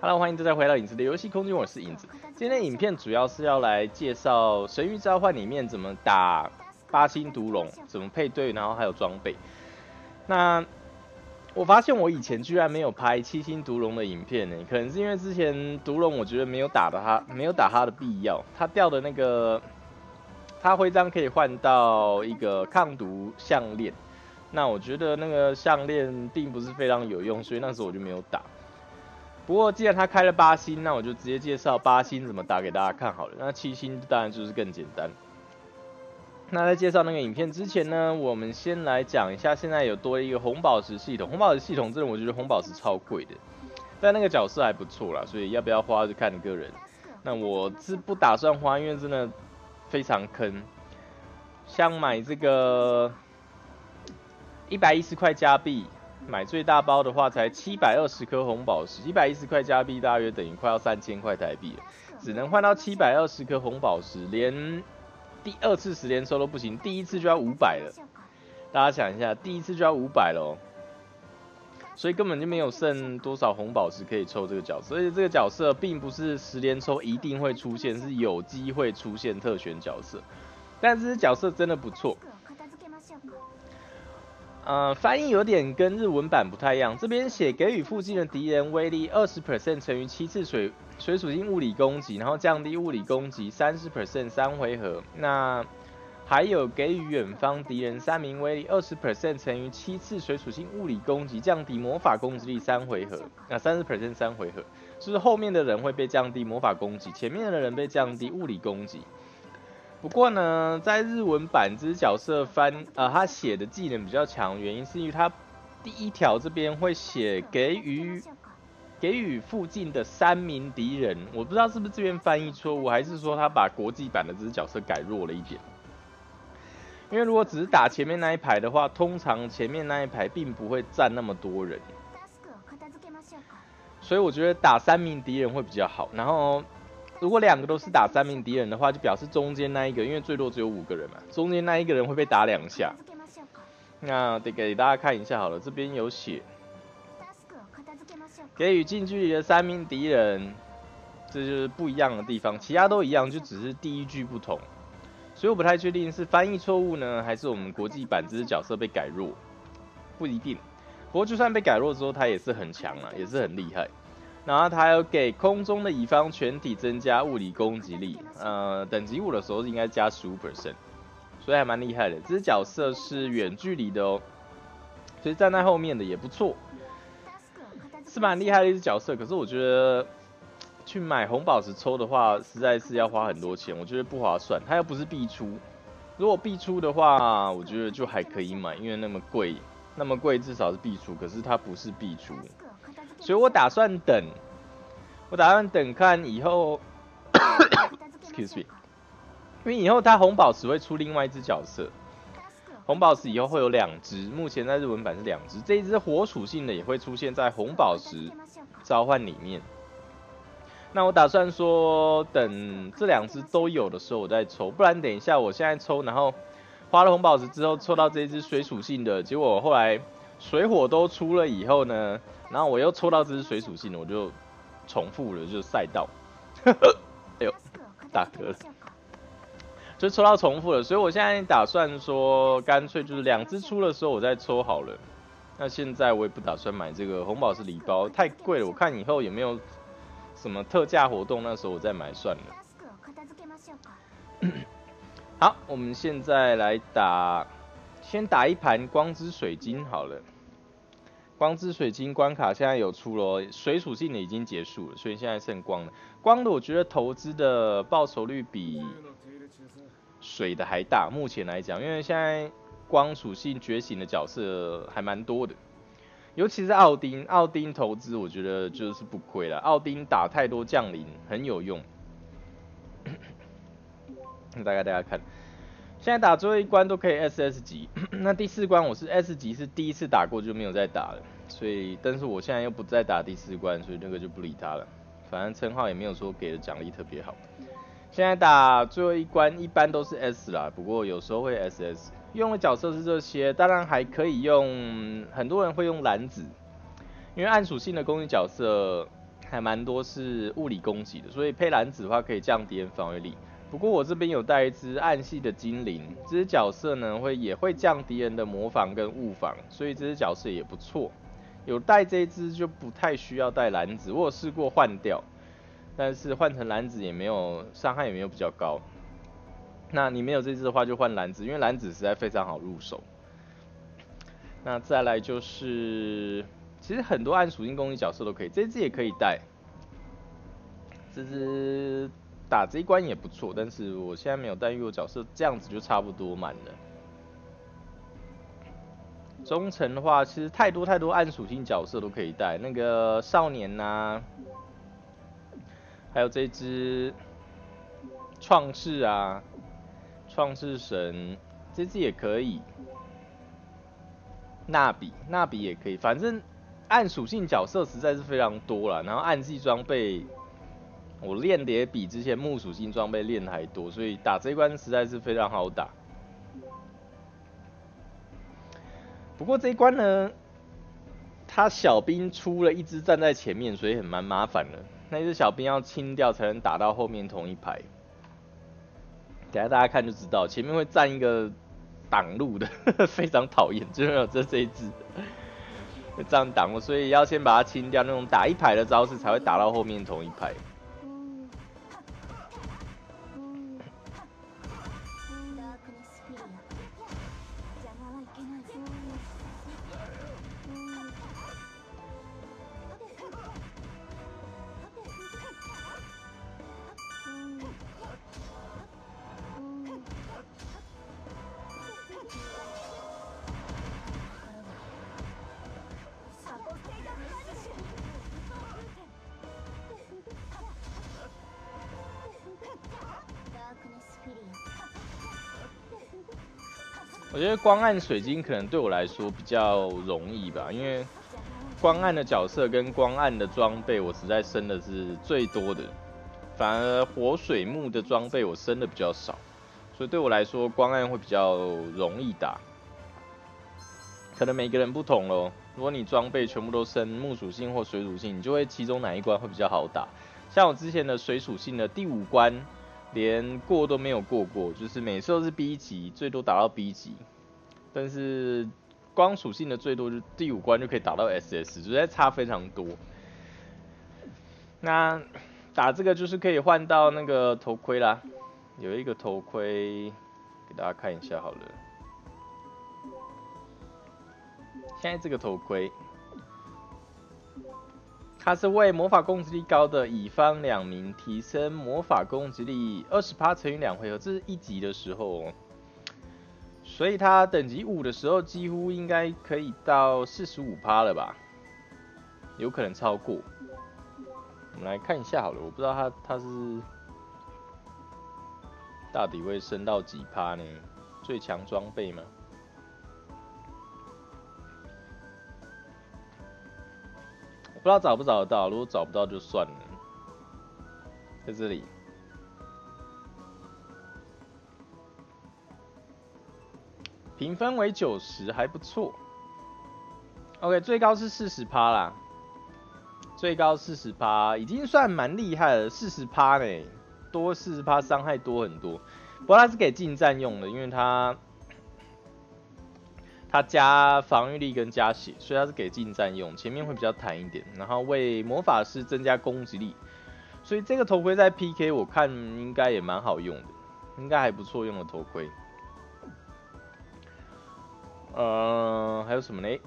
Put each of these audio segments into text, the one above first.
Hello，欢迎大家回到影子的游戏空间，我是影子。今天影片主要是要来介绍《神域召唤》里面怎么打八星毒龙，怎么配对，然后还有装备。那我发现我以前居然没有拍七星毒龙的影片呢，可能是因为之前毒龙我觉得没有打的他，没有打他的必要。他掉的那个，他徽章可以换到一个抗毒项链，那我觉得那个项链并不是非常有用，所以那时候我就没有打。不过既然他开了八星，那我就直接介绍八星怎么打给大家看好了。那七星当然就是更简单。那在介绍那个影片之前呢，我们先来讲一下现在有多一个红宝石系统。红宝石系统真的我觉得红宝石超贵的，但那个角色还不错啦，所以要不要花就看你个人。那我是不打算花，因为真的非常坑。像买这个一百一十块加币。买最大包的话才七百二十颗红宝石，一百一十块加币大约等于快要三千块台币，只能换到七百二十颗红宝石，连第二次十连抽都不行，第一次就要五百了。大家想一下，第一次就要五百喽，所以根本就没有剩多少红宝石可以抽这个角色，而且这个角色并不是十连抽一定会出现，是有机会出现特选角色，但是角色真的不错。呃，翻译有点跟日文版不太一样。这边写给予附近的敌人威力二十 percent 乘以七次水水属性物理攻击，然后降低物理攻击三十 percent 三回合。那还有给予远方敌人三名威力二十 percent 乘以七次水属性物理攻击，降低魔法攻击力三回合。那三十 percent 三回合，就是后面的人会被降低魔法攻击，前面的人被降低物理攻击。不过呢，在日文版这角色翻，呃，他写的技能比较强，原因是因为他第一条这边会写给予给予附近的三名敌人，我不知道是不是这边翻译错误，还是说他把国际版的这只角色改弱了一点。因为如果只是打前面那一排的话，通常前面那一排并不会站那么多人，所以我觉得打三名敌人会比较好。然后。如果两个都是打三名敌人的话，就表示中间那一个，因为最多只有五个人嘛，中间那一个人会被打两下。那得给大家看一下好了，这边有写，给予近距离的三名敌人，这就是不一样的地方，其他都一样，就只是第一句不同。所以我不太确定是翻译错误呢，还是我们国际版这只角色被改弱，不一定。不过就算被改弱之后，它也是很强啊，也是很厉害。然后它还有给空中的乙方全体增加物理攻击力，呃，等级五的时候应该加十五 percent，所以还蛮厉害的。这只角色是远距离的哦，所以站在后面的也不错，是蛮厉害的一只角色。可是我觉得去买红宝石抽的话，实在是要花很多钱，我觉得不划算。它又不是必出，如果必出的话，我觉得就还可以买，因为那么贵，那么贵至少是必出，可是它不是必出。所以我打算等，我打算等看以后，excuse me，因为以后它红宝石会出另外一只角色，红宝石以后会有两只，目前在日文版是两只，这一只火属性的也会出现在红宝石召唤里面。那我打算说等这两只都有的时候我再抽，不然等一下我现在抽，然后花了红宝石之后抽到这只水属性的，结果后来水火都出了以后呢？然后我又抽到这只水属性的，我就重复了，就赛道。哎呦，打嗝了，就抽到重复了，所以我现在打算说，干脆就是两只出的时候我再抽好了。那现在我也不打算买这个红宝石礼包，太贵了。我看以后有没有什么特价活动，那时候我再买算了。好，我们现在来打，先打一盘光之水晶好了。光之水晶关卡现在有出了，水属性的已经结束了，所以现在剩光了。光的我觉得投资的报酬率比水的还大，目前来讲，因为现在光属性觉醒的角色还蛮多的，尤其是奥丁，奥丁投资我觉得就是不亏了。奥丁打太多降临很有用，大概大家看。现在打最后一关都可以 S S 级，那第四关我是 S 级是第一次打过就没有再打了，所以但是我现在又不再打第四关，所以那个就不理他了。反正称号也没有说给的奖励特别好。现在打最后一关一般都是 S 啦，不过有时候会 SS。用的角色是这些，当然还可以用，很多人会用蓝紫，因为暗属性的攻击角色还蛮多是物理攻击的，所以配蓝紫的话可以降敌人防御力。不过我这边有带一只暗系的精灵，这只角色呢会也会降敌人的魔防跟物防，所以这只角色也不错。有带这只就不太需要带蓝子，我有试过换掉。但是换成蓝子也没有伤害也没有比较高，那你没有这只的话就换蓝子，因为蓝子实在非常好入手。那再来就是，其实很多暗属性攻击角色都可以，这只也可以带。这只打这一关也不错，但是我现在没有带，因为我角色这样子就差不多满了。忠诚的话，其实太多太多暗属性角色都可以带，那个少年呐。还有这只创世啊，创世神这只也可以，纳比纳比也可以，反正暗属性角色实在是非常多了。然后暗系装备我练的也比之前木属性装备练的还多，所以打这一关实在是非常好打。不过这一关呢，他小兵出了一只站在前面，所以很蛮麻烦的。那只小兵要清掉才能打到后面同一排，等下大家看就知道，前面会站一个挡路的，非常讨厌，就是有这这一只这样挡路，所以要先把它清掉，那种打一排的招式才会打到后面同一排。我觉得光暗水晶可能对我来说比较容易吧，因为光暗的角色跟光暗的装备我实在升的是最多的，反而火水木的装备我升的比较少，所以对我来说光暗会比较容易打。可能每个人不同咯，如果你装备全部都升木属性或水属性，你就会其中哪一关会比较好打。像我之前的水属性的第五关。连过都没有过过，就是每次都是 B 级，最多打到 B 级，但是光属性的最多就第五关就可以打到 SS，实在差非常多。那打这个就是可以换到那个头盔啦，有一个头盔给大家看一下好了，现在这个头盔。它是为魔法攻击力高的乙方两名提升魔法攻击力二十趴乘以两回合，这是一级的时候，所以它等级五的时候几乎应该可以到四十五趴了吧？有可能超过。我们来看一下好了，我不知道它它是到底会升到几趴呢？最强装备吗？不知道找不找得到，如果找不到就算了。在这里，评分为九十，还不错。OK，最高是四十趴啦，最高四十趴，已经算蛮厉害了。四十趴呢，多四十趴，伤害多很多。不过它是给近战用的，因为它。它加防御力跟加血，所以它是给近战用，前面会比较弹一点，然后为魔法师增加攻击力，所以这个头盔在 PK 我看应该也蛮好用的，应该还不错用的头盔。呃，还有什么呢？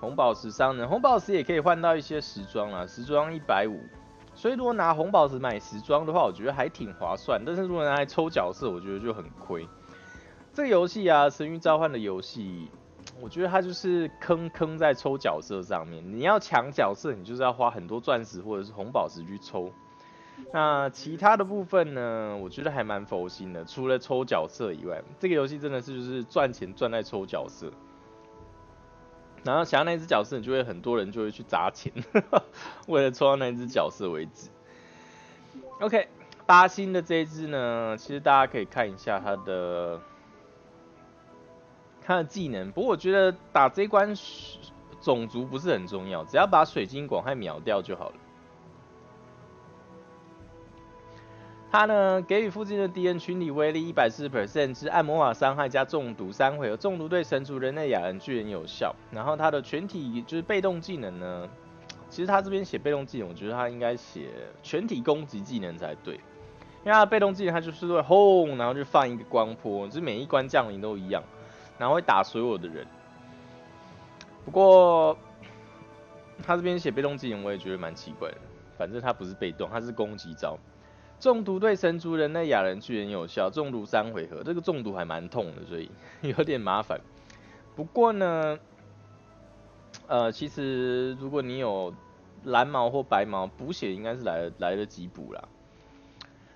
红宝石商人，红宝石也可以换到一些时装啊，时装一百五，所以如果拿红宝石买时装的话，我觉得还挺划算，但是如果拿来抽角色，我觉得就很亏。这个游戏啊，神域召唤的游戏。我觉得它就是坑坑在抽角色上面，你要抢角色，你就是要花很多钻石或者是红宝石去抽。那其他的部分呢，我觉得还蛮佛心的，除了抽角色以外，这个游戏真的是就是赚钱赚在抽角色。然后想要那只角色，你就会很多人就会去砸钱，为了抽到那只角色为止。OK，八星的这一只呢，其实大家可以看一下它的他的技能。不过我觉得打这关种族不是很重要，只要把水晶广害秒掉就好了。他呢给予附近的敌人群体威力一百四十 percent 之按魔法伤害加中毒三回合，中毒对神族、人类、亚人巨人有效。然后他的全体就是被动技能呢，其实他这边写被动技能，我觉得他应该写全体攻击技能才对，因为他的被动技能他就是会轰，然后就放一个光波，就是每一关降临都一样，然后会打所有的人。不过他这边写被动技能，我也觉得蛮奇怪的，反正他不是被动，他是攻击招。中毒对神族、人类、亚人、巨人有效，中毒三回合，这个中毒还蛮痛的，所以 有点麻烦。不过呢，呃，其实如果你有蓝毛或白毛，补血应该是来来得及补啦。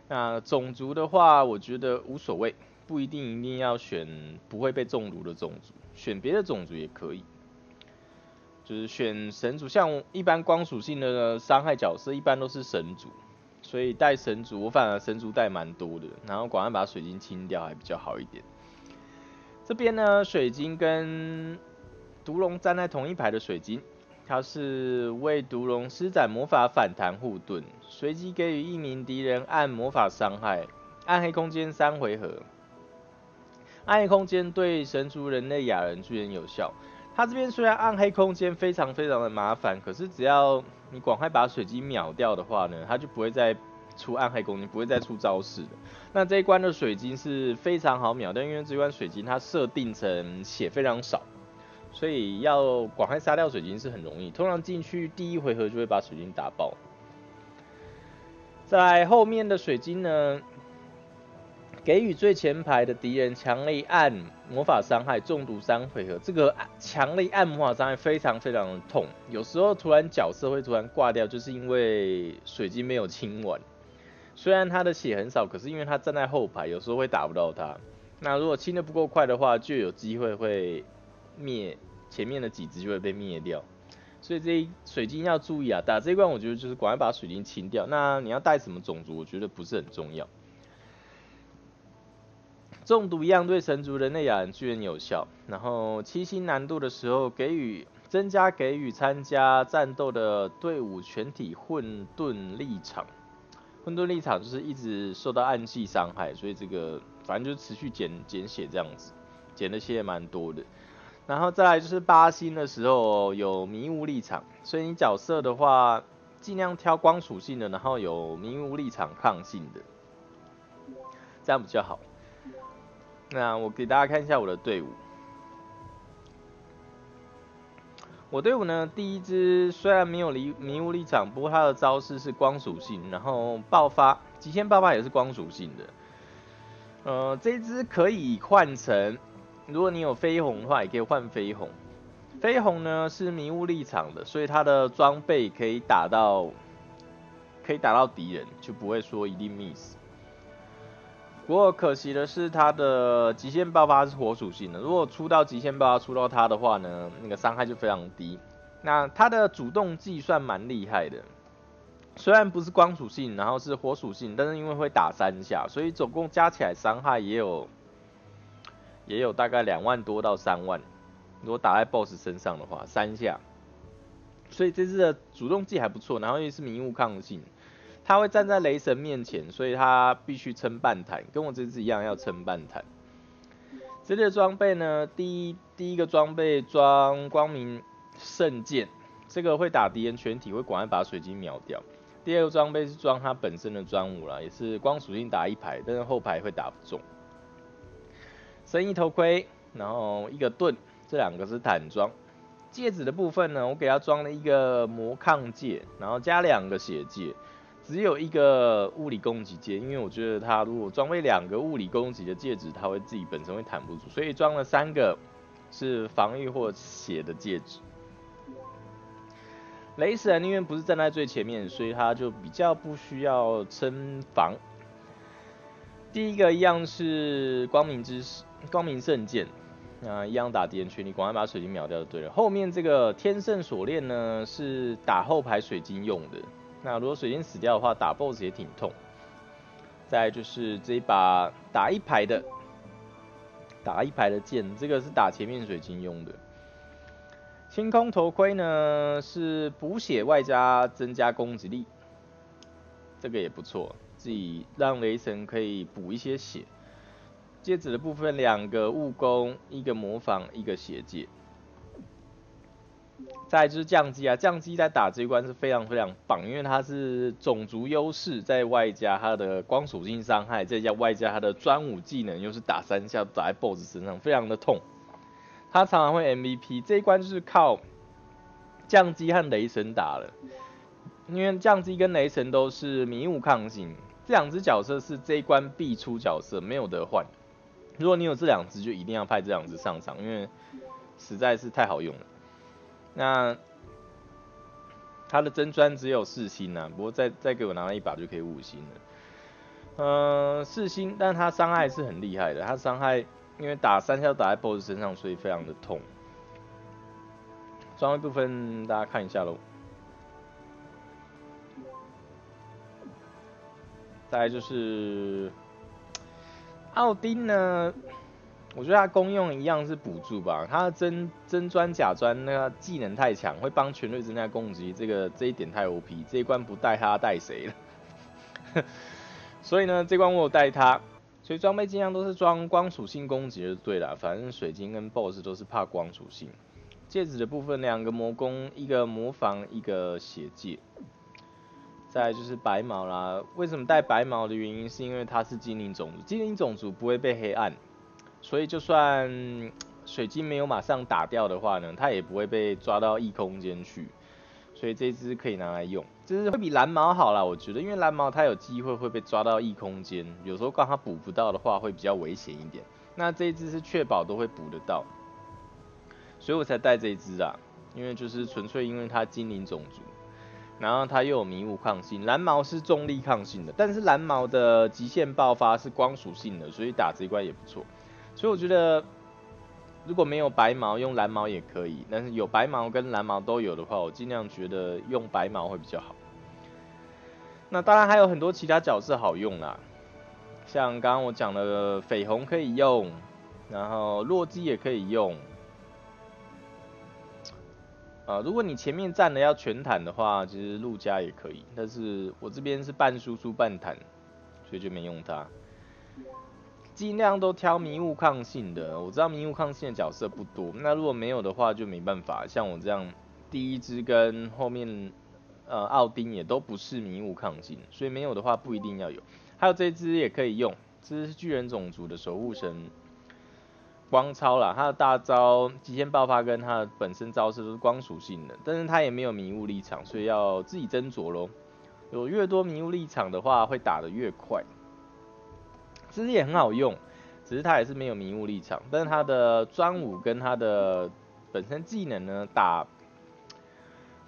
那种族的话，我觉得无所谓，不一定一定要选不会被中毒的种族，选别的种族也可以。就是选神族，像一般光属性的伤害角色，一般都是神族。所以带神族，我反而神族带蛮多的，然后广安把水晶清掉还比较好一点。这边呢，水晶跟毒龙站在同一排的水晶，它是为毒龙施展魔法反弹护盾，随机给予一名敌人按魔法伤害，暗黑空间三回合。暗黑空间对神族、人类、亚人、巨人有效。它这边虽然暗黑空间非常非常的麻烦，可是只要你广快把水晶秒掉的话呢，它就不会再出暗黑攻击，不会再出招式的。那这一关的水晶是非常好秒掉，因为这关水晶它设定成血非常少，所以要广快杀掉水晶是很容易。通常进去第一回合就会把水晶打爆。在后面的水晶呢？给予最前排的敌人强力按魔法伤害，中毒三回合。这个强力按魔法伤害非常非常的痛，有时候突然角色会突然挂掉，就是因为水晶没有清完。虽然他的血很少，可是因为他站在后排，有时候会打不到他。那如果清的不够快的话，就有机会会灭前面的几只就会被灭掉。所以这水晶要注意啊，打这一关我觉得就是赶快把水晶清掉。那你要带什么种族，我觉得不是很重要。中毒一样对神族、人类、亚人、巨人有效。然后七星难度的时候，给予增加给予参加战斗的队伍全体混沌立场。混沌立场就是一直受到暗器伤害，所以这个反正就持续减减血这样子，减的血也蛮多的。然后再来就是八星的时候有迷雾立场，所以你角色的话尽量挑光属性的，然后有迷雾立场抗性的，这样比较好。那我给大家看一下我的队伍。我队伍呢，第一只虽然没有离迷雾立场，不过它的招式是光属性，然后爆发极限爆发也是光属性的。呃，这只可以换成，如果你有绯红的话，也可以换绯红。绯红呢是迷雾立场的，所以它的装备可以打到，可以打到敌人，就不会说一定 miss。不过可惜的是，它的极限爆发是火属性的。如果出到极限爆发出到它的话呢，那个伤害就非常低。那它的主动计算蛮厉害的，虽然不是光属性，然后是火属性，但是因为会打三下，所以总共加起来伤害也有也有大概两万多到三万。如果打在 BOSS 身上的话，三下，所以这次的主动技还不错，然后又是迷雾抗性。他会站在雷神面前，所以他必须撑半弹，跟我这次一样要撑半弹。这里的装备呢，第一第一个装备装光明圣剑，这个会打敌人全体，会赶快把水晶秒掉。第二个装备是装他本身的装物啦，也是光属性打一排，但是后排会打不中。生意头盔，然后一个盾，这两个是坦装。戒指的部分呢，我给他装了一个魔抗戒，然后加两个血戒。只有一个物理攻击戒，因为我觉得他如果装备两个物理攻击的戒指，他会自己本身会弹不住，所以装了三个是防御或血的戒指。雷神因为不是站在最前面，所以他就比较不需要撑防。第一个一样是光明之光明圣剑，啊，一样打敌人全力，赶快把水晶秒掉就对了。后面这个天圣锁链呢，是打后排水晶用的。那如果水晶死掉的话，打 BOSS 也挺痛。再就是这一把打一排的，打一排的剑，这个是打前面水晶用的。星空头盔呢是补血外加增加攻击力，这个也不错，自己让雷神可以补一些血。戒指的部分两个物攻，一个模仿，一个血戒。再就是降机啊，降机在打这一关是非常非常棒，因为它是种族优势，在外加它的光属性伤害，再加外加它的专武技能，又是打三下打在 BOSS 身上，非常的痛。他常常会 MVP，这一关就是靠降机和雷神打了，因为降机跟雷神都是迷雾抗性，这两只角色是这一关必出角色，没有得换。如果你有这两只，就一定要派这两只上场，因为实在是太好用了。那他的真砖只有四星啊，不过再再给我拿了一把就可以五星了。呃，四星，但他伤害是很厉害的，他伤害。因为打三下打在 BOSS 身上，所以非常的痛。装备部分大家看一下喽。再来就是奥丁呢，我觉得他功用一样是补助吧。他真真砖假砖那个技能太强，会帮全队增加攻击，这个这一点太 OP。这一关不带他带谁了？所以呢，这关我有带他。所以装备尽量都是装光属性攻击就对了，反正水晶跟 BOSS 都是怕光属性。戒指的部分两个魔攻，一个魔防，一个血戒。再就是白毛啦，为什么带白毛的原因是因为它是精灵种族，精灵种族不会被黑暗，所以就算水晶没有马上打掉的话呢，它也不会被抓到异空间去。所以这只可以拿来用，就是会比蓝毛好啦，我觉得，因为蓝毛它有机会会被抓到异空间，有时候刚好补不到的话会比较危险一点。那这一只是确保都会补得到，所以我才带这一只啊，因为就是纯粹因为它精灵种族，然后它又有迷雾抗性，蓝毛是重力抗性的，但是蓝毛的极限爆发是光属性的，所以打这一关也不错。所以我觉得。如果没有白毛，用蓝毛也可以。但是有白毛跟蓝毛都有的话，我尽量觉得用白毛会比较好。那当然还有很多其他角色好用啦，像刚刚我讲的绯红可以用，然后洛基也可以用。啊，如果你前面站的要全坦的话，其实陆家也可以。但是我这边是半输出半坦，所以就没用它。尽量都挑迷雾抗性的，我知道迷雾抗性的角色不多，那如果没有的话就没办法。像我这样，第一只跟后面呃奥丁也都不是迷雾抗性，所以没有的话不一定要有。还有这只也可以用，这是巨人种族的守护神光超啦，他的大招极限爆发跟他的本身招式都是光属性的，但是他也没有迷雾立场，所以要自己斟酌咯。有越多迷雾立场的话，会打得越快。其实也很好用，只是它也是没有迷雾立场，但是它的专武跟它的本身技能呢，打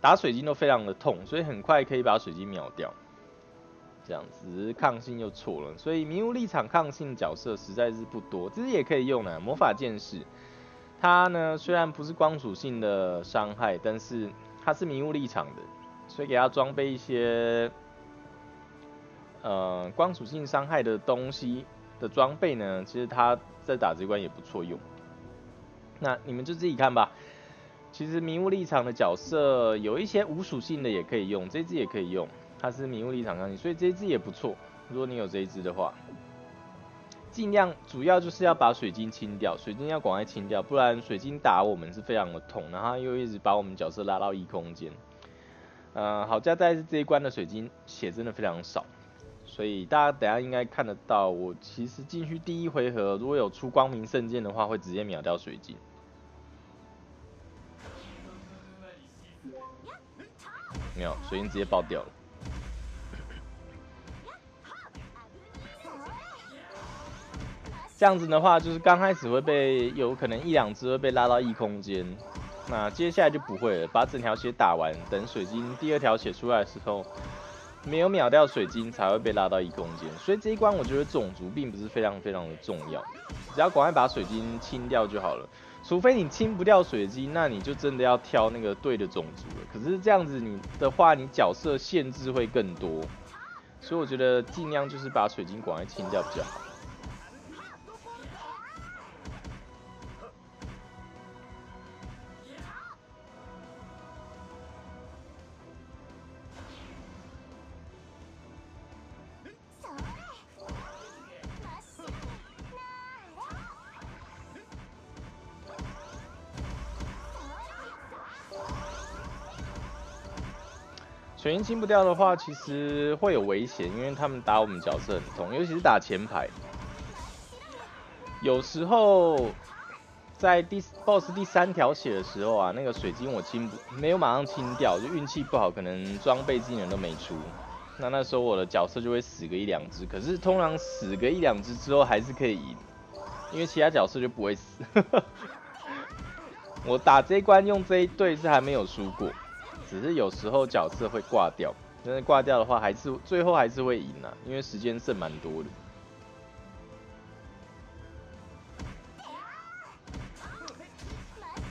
打水晶都非常的痛，所以很快可以把水晶秒掉。这样子抗性又错了，所以迷雾立场抗性角色实在是不多，其实也可以用的魔法剑士，它呢虽然不是光属性的伤害，但是它是迷雾立场的，所以给它装备一些呃光属性伤害的东西。的装备呢，其实他在打这关也不错用。那你们就自己看吧。其实迷雾立场的角色有一些无属性的也可以用，这只也可以用，它是迷雾立场抗所以这只也不错。如果你有这一只的话，尽量主要就是要把水晶清掉，水晶要赶快清掉，不然水晶打我们是非常的痛，然后又一直把我们角色拉到异空间。呃，好在在这一关的水晶血真的非常少。所以大家等下应该看得到，我其实进去第一回合，如果有出光明圣剑的话，会直接秒掉水晶。没有，水晶直接爆掉了。这样子的话，就是刚开始会被有可能一两只会被拉到异空间，那接下来就不会了，把整条血打完，等水晶第二条血出来的时候。没有秒掉水晶才会被拉到一公斤，所以这一关我觉得种族并不是非常非常的重要，只要赶快把水晶清掉就好了。除非你清不掉水晶，那你就真的要挑那个对的种族了。可是这样子你的话，你角色限制会更多，所以我觉得尽量就是把水晶赶快清掉比较好。水晶清不掉的话，其实会有危险，因为他们打我们角色很痛，尤其是打前排。有时候在第 boss 第三条血的时候啊，那个水晶我清不没有马上清掉，就运气不好，可能装备技能都没出，那那时候我的角色就会死个一两只。可是通常死个一两只之后还是可以赢，因为其他角色就不会死。我打这一关用这一队是还没有输过。只是有时候角色会挂掉，但是挂掉的话，还是最后还是会赢啊，因为时间剩蛮多的。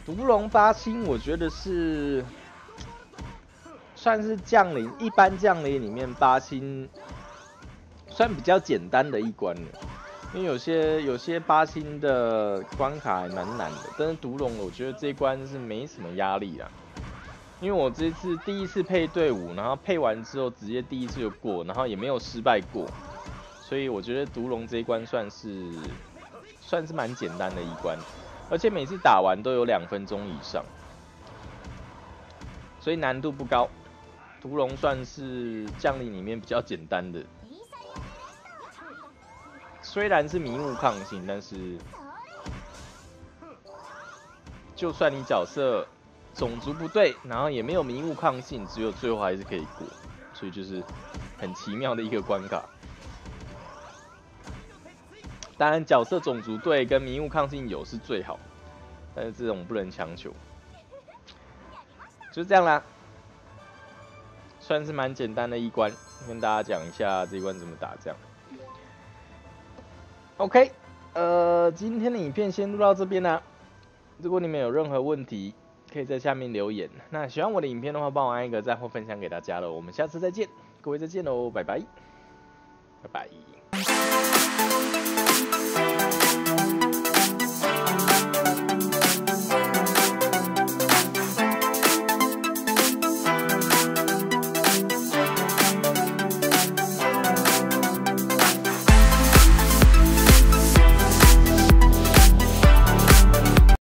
毒龙八星，我觉得是算是降临一般降临里面八星算比较简单的一关了，因为有些有些八星的关卡还蛮难的，但是毒龙我觉得这一关是没什么压力啊。因为我这次第一次配队伍，然后配完之后直接第一次就过，然后也没有失败过，所以我觉得毒龙这一关算是算是蛮简单的一关，而且每次打完都有两分钟以上，所以难度不高。毒龙算是降临里面比较简单的，虽然是迷雾抗性，但是就算你角色。种族不对，然后也没有迷雾抗性，只有最后还是可以过，所以就是很奇妙的一个关卡。当然，角色种族对跟迷雾抗性有是最好，但是这种不能强求。就这样啦，算是蛮简单的一关，跟大家讲一下这一关怎么打。这样，OK，呃，今天的影片先录到这边啦。如果你们有任何问题，可以在下面留言。那喜欢我的影片的话，帮我按一个赞或分享给大家了。我们下次再见，各位再见喽，拜拜，拜拜。